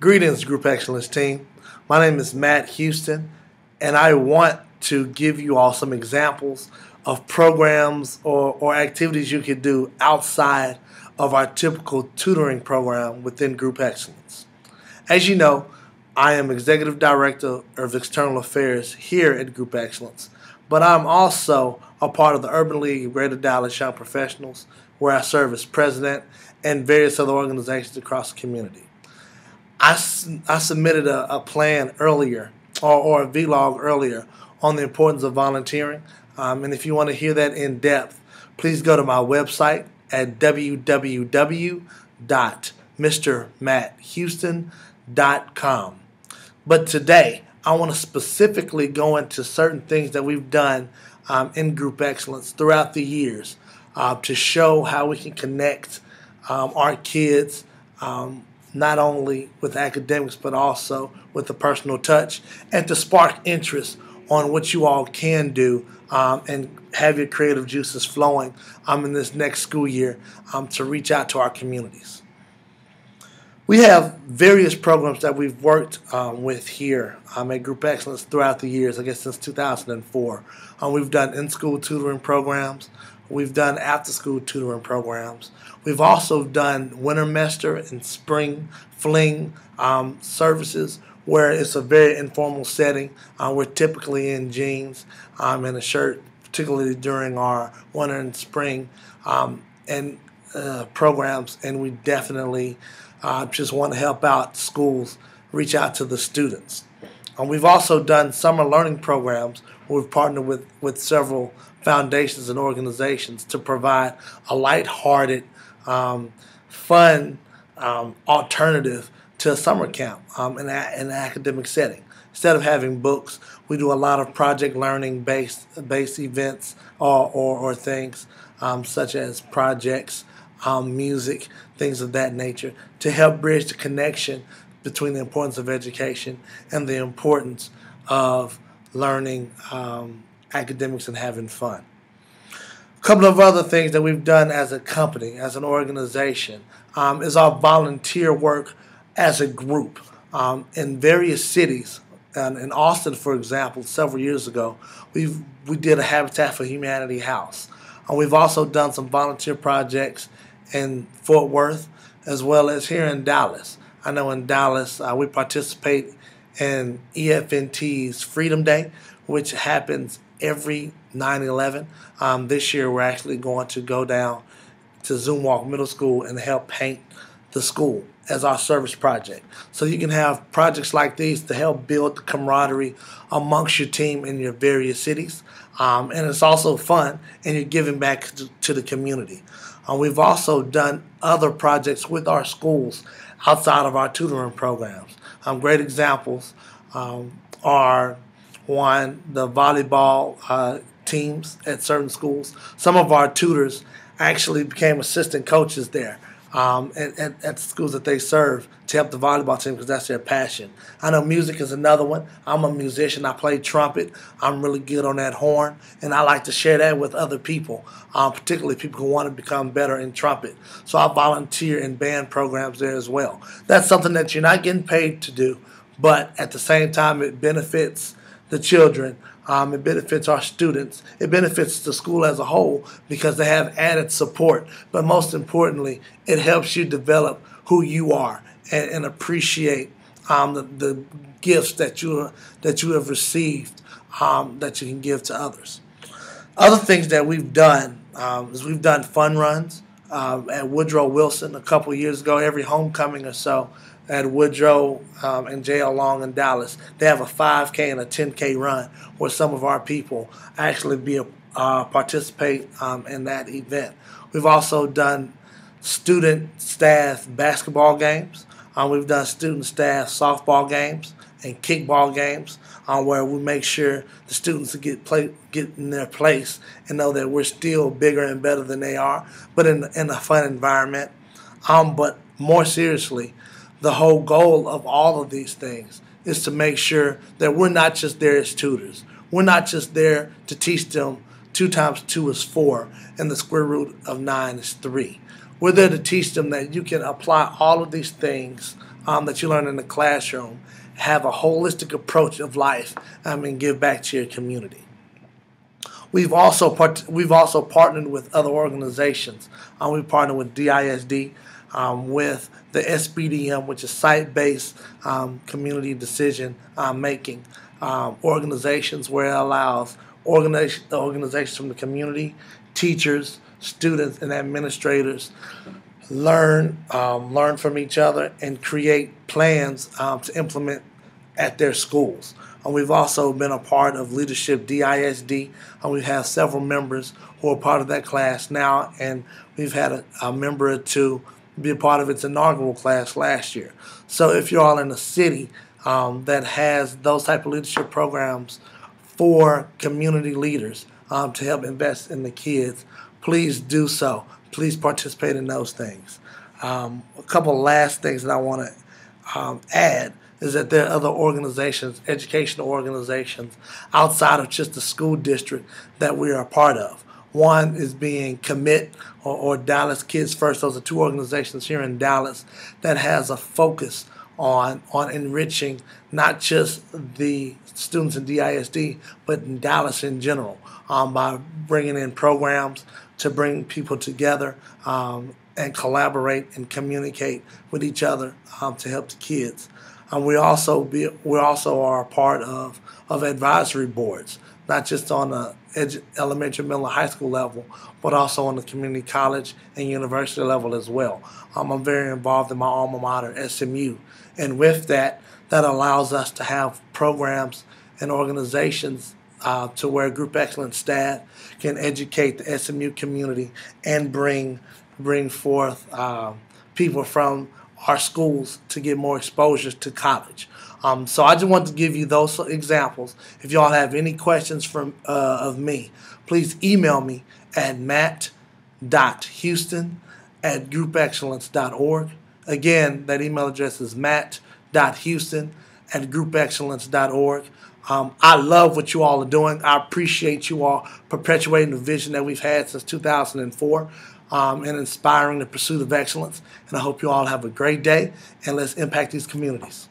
Greetings, Group Excellence team. My name is Matt Houston, and I want to give you all some examples of programs or, or activities you could do outside of our typical tutoring program within Group Excellence. As you know, I am Executive Director of External Affairs here at Group Excellence, but I'm also a part of the Urban League of Greater Dallas Young Professionals, where I serve as president and various other organizations across the community. I, I submitted a, a plan earlier or, or, a vlog earlier on the importance of volunteering. Um, and if you want to hear that in depth, please go to my website at www.mrmatthouston.com. But today, I want to specifically go into certain things that we've done um, in Group Excellence throughout the years uh, to show how we can connect um, our kids um, not only with academics but also with the personal touch and to spark interest on what you all can do um, and have your creative juices flowing um, in this next school year um, to reach out to our communities. We have various programs that we've worked um, with here um, at Group Excellence throughout the years, I guess since 2004. Um, we've done in school tutoring programs, we've done after school tutoring programs, we've also done wintermester and spring fling um, services where it's a very informal setting. Uh, we're typically in jeans um, and a shirt, particularly during our winter and spring um, and uh, programs, and we definitely uh, just want to help out schools reach out to the students. We've also done summer learning programs we've partnered with, with several foundations and organizations to provide a light-hearted, um, fun um, alternative to a summer camp um, in, a, in an academic setting. Instead of having books, we do a lot of project learning based based events or, or, or things um, such as projects, um, music, things of that nature to help bridge the connection between the importance of education and the importance of learning um, academics and having fun. A couple of other things that we've done as a company, as an organization, um, is our volunteer work as a group um, in various cities. And in Austin, for example, several years ago, we we did a Habitat for Humanity house. And we've also done some volunteer projects in Fort Worth as well as here in Dallas. I know in Dallas uh, we participate in EFNT's Freedom Day, which happens every 9 11. Um, this year we're actually going to go down to Zumwalt Middle School and help paint the school as our service project. So you can have projects like these to help build the camaraderie amongst your team in your various cities. Um, and it's also fun, and you're giving back to, to the community. Uh, we've also done other projects with our schools outside of our tutoring programs. Um, great examples um, are one, the volleyball uh, teams at certain schools. Some of our tutors actually became assistant coaches there um, at, at, at, the schools that they serve to help the volleyball team because that's their passion. I know music is another one. I'm a musician. I play trumpet. I'm really good on that horn, and I like to share that with other people, um, particularly people who want to become better in trumpet. So I volunteer in band programs there as well. That's something that you're not getting paid to do, but at the same time, it benefits the children um, it benefits our students. It benefits the school as a whole because they have added support. But most importantly, it helps you develop who you are and, and appreciate um, the, the, gifts that you that you have received um, that you can give to others. Other things that we've done um, is we've done fun runs um, at Woodrow Wilson a couple years ago. Every homecoming or so, at Woodrow um, and JL Long in Dallas. They have a 5K and a 10K run where some of our people actually be a, uh, participate um, in that event. We've also done student staff basketball games. Um, we've done student staff softball games and kickball games um, where we make sure the students get play, get in their place and know that we're still bigger and better than they are, but in, in a fun environment. Um, but more seriously, the whole goal of all of these things is to make sure that we're not just there as tutors. We're not just there to teach them two times two is four and the square root of nine is three. We're there to teach them that you can apply all of these things um, that you learn in the classroom, have a holistic approach of life, um, and give back to your community. We've also part- we've also partnered with other organizations. Um, we partnered with DISD, um, with the SBDM, which is site-based um, community decision um, making um, organizations, where it allows organization, organizations from the community, teachers, students, and administrators learn um, learn from each other and create plans to implement at their schools. Uh, we've also been a part of Leadership DISD. Uh, we have several members who are part of that class now, and we've had a, a member or two be a part of its inaugural class last year. So if you're all in a city um, that has those type of leadership programs for community leaders um, to help invest in the kids, please do so. Please participate in those things. Um, a couple last things that I want to um, add is that there are other organizations, educational organizations outside of just the school district that we are a part of. One is being Commit or, or, Dallas Kids First. Those are two organizations here in Dallas that has a focus on on enriching not just the students in DISD, but in Dallas in general um, by bringing in programs to bring people together um, and collaborate and communicate with each other um, to help the kids. And we also be we also are a part of of advisory boards, not just on the edu- elementary, middle, and high school level, but also on the community college and university level as well. Um, I'm very involved in my alma mater, SMU, and with that, that allows us to have programs and organizations uh, to where Group Excellence staff can educate the SMU community and bring bring forth uh, people from our schools to get more exposure to college. Um, so I just want to give you those examples. If y'all have any questions from uh, of me, please email me at matt.houston at groupexcellence.org. Again, that email address is matt.houston at groupexcellence.org. Um, I love what you all are doing. I appreciate you all perpetuating the vision that we've had since 2004 um, and inspiring the pursuit of excellence. And I hope you all have a great day and let's impact these communities.